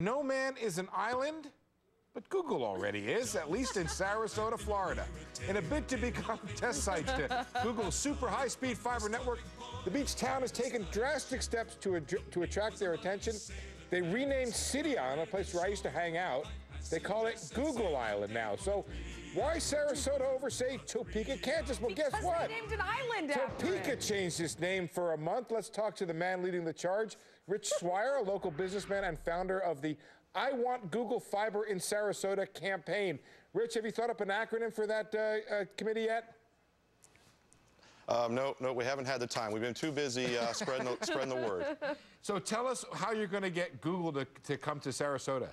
No man is an island, but Google already is, at least in Sarasota, Florida. In a bid to become test site to Google's super high-speed fiber network, the beach town has taken drastic steps to, to attract their attention. They renamed City Island, a place where I used to hang out. They call it Google Island now. So why Sarasota over, say, Topeka, Kansas? Well, because guess what? they named an island Topeka changed its name for a month. Let's talk to the man leading the charge, Rich Swier, a local businessman and founder of the I Want Google Fiber in Sarasota campaign. Rich, have you thought up an acronym for that uh, uh, committee yet? Um, no, no, we haven't had the time. We've been too busy uh, spreading, the, spreading the word. So tell us how you're going to get Google to, to come to Sarasota.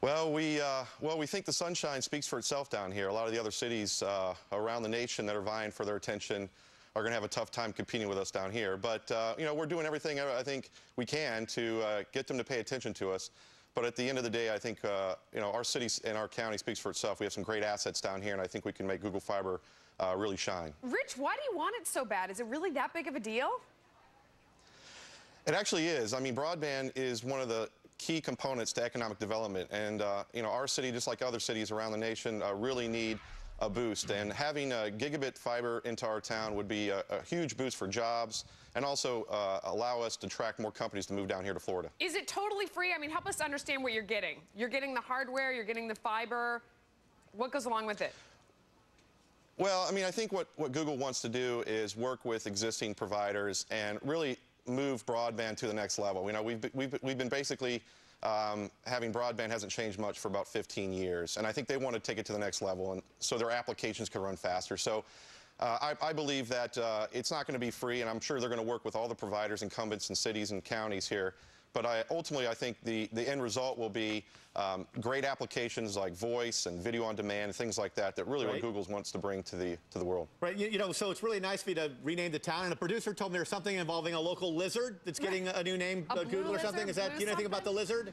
Well, we uh, well we think the sunshine speaks for itself down here. A lot of the other cities uh, around the nation that are vying for their attention are going to have a tough time competing with us down here. But uh, you know, we're doing everything I think we can to uh, get them to pay attention to us. But at the end of the day, I think uh, you know our city and our county speaks for itself. We have some great assets down here, and I think we can make Google Fiber uh, really shine. Rich, why do you want it so bad? Is it really that big of a deal? It actually is. I mean, broadband is one of the key components to economic development. And, uh, you know, our city, just like other cities around the nation, uh, really need a boost. And having a gigabit fiber into our town would be a, a huge boost for jobs and also uh, allow us to attract more companies to move down here to Florida. Is it totally free? I mean, help us understand what you're getting. You're getting the hardware, you're getting the fiber. What goes along with it? Well, I mean, I think what, what Google wants to do is work with existing providers and really move broadband to the next level. You know, we've, we've, we've been basically um, having broadband hasn't changed much for about 15 years, and I think they want to take it to the next level, and so their applications can run faster. So. Uh, I, I, believe that uh, it's not going to be free, and I'm sure they're going to work with all the providers, incumbents, and cities and counties here but I, ultimately, I think the, the end result will be um, great applications like voice and video on demand and things like that, that really right. what Google wants to bring to the, to the world. Right. You, you, know, so it's really nice for you to rename the town. And a producer told me there's something involving a local lizard that's getting a new name, a uh, Google or something. Is that, do you know anything about the lizard?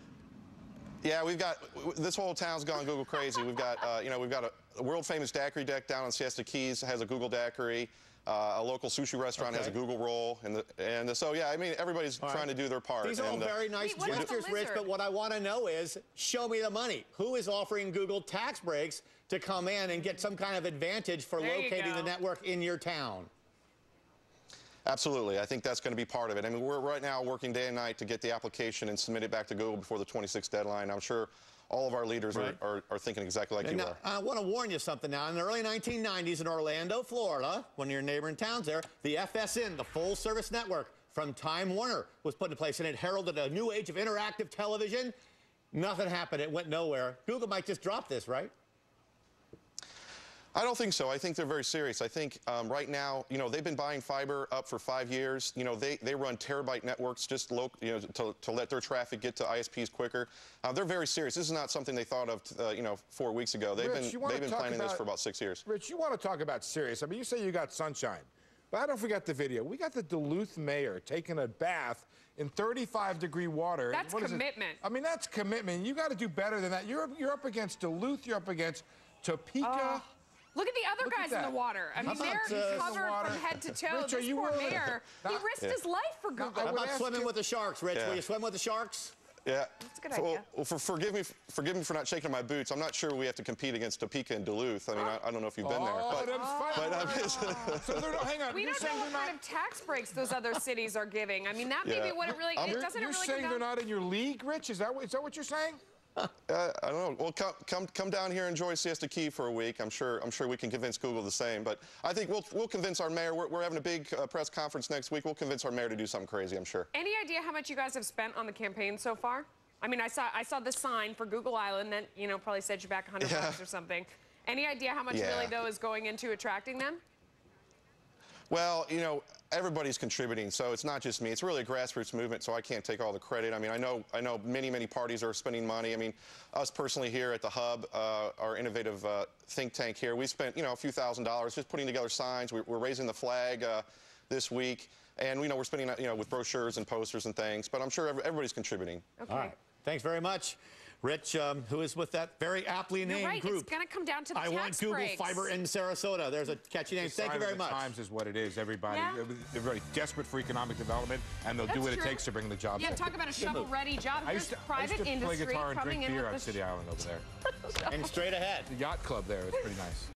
Yeah, we've got, this whole town's gone Google crazy. We've got, uh, you know, we've got a, a world famous daiquiri deck down on Siesta Keys, has a Google daiquiri. Uh, a local sushi restaurant okay. has a Google roll, and the, and the, so yeah, I mean everybody's all trying right. to do their part. These are all and, uh, very nice Wait, gestures, Rich. But what I want to know is, show me the money. Who is offering Google tax breaks to come in and get some kind of advantage for there locating the network in your town? Absolutely. I think that's going to be part of it. I mean, we're right now working day and night to get the application and submit it back to Google before the 26th deadline. I'm sure all of our leaders right. are, are, are, thinking exactly like and you now, are. I want to warn you something now. In the early 1990s in Orlando, Florida, one of your neighboring towns there, the FSN, the full service network from Time Warner, was put in place, and it heralded a new age of interactive television. Nothing happened. It went nowhere. Google might just drop this, right? I don't think so. I think they're very serious. I think um, right now, you know, they've been buying fiber up for five years. You know, they, they run terabyte networks just local, you know, to, to let their traffic get to ISPs quicker. Uh, they're very serious. This is not something they thought of, uh, you know, four weeks ago. They've Rich, been they've been planning about, this for about six years. Rich, you want to talk about serious? I mean, you say you got sunshine, but I don't forget the video. We got the Duluth mayor taking a bath in 35 degree water. That's commitment. I mean, that's commitment. You got to do better than that. You're you're up against Duluth. You're up against Topeka. Uh. Look at the other Look guys in the water. I mean, they're uh, covered the from head to toe. Rich, this poor mayor, he risked yeah. his life for Google. How about swimming you. with the sharks, Rich? Yeah. Will you swim with the sharks? Yeah. That's a good idea. Well, for, forgive me, forgive me for not shaking my boots. I'm not sure we have to compete against Topeka and Duluth. I mean, I, I don't know if you've been oh, there. But, but so hang on. We don't know what kind of tax breaks those other cities are giving. I mean, that may be what it really. it doesn't you're it really saying they're not in your league, Rich? Is that is that what you're saying? uh, I don't know. Well, come, come, come down here and enjoy Siesta Key for a week. I'm sure, I'm sure we can convince Google the same. But I think we'll, we'll convince our mayor. We're, we're having a big uh, press conference next week. We'll convince our mayor to do something crazy. I'm sure. Any idea how much you guys have spent on the campaign so far? I mean, I saw, I saw the sign for Google Island that you know probably set you back 100 yeah. bucks or something. Any idea how much yeah. really though is going into attracting them? Well, you know, everybody's contributing, so it's not just me. It's really a grassroots movement, so I can't take all the credit. I mean, I know, I know many, many parties are spending money. I mean, us personally here at the Hub, uh, our innovative uh, think tank here, we spent, you know, a few thousand dollars just putting together signs. We're, we're raising the flag uh, this week, and you know, we're spending, you know, with brochures and posters and things. But I'm sure everybody's contributing. Okay. Thanks very much. Rich, um, who is with that very aptly You're named right. group. It's going to come down to the I tax want Google breaks. Fiber in Sarasota. There's a catchy name. The Thank you very of the much. Times is what it is. Everybody, Yeah. they're very desperate for economic development, and they'll do That's what it takes to bring the jobs. Yeah, in. talk about a shovel-ready job. I Here's used to, I private used to industry play guitar and coming drink in beer with on the City Island over there. And straight ahead. The yacht club there is pretty nice.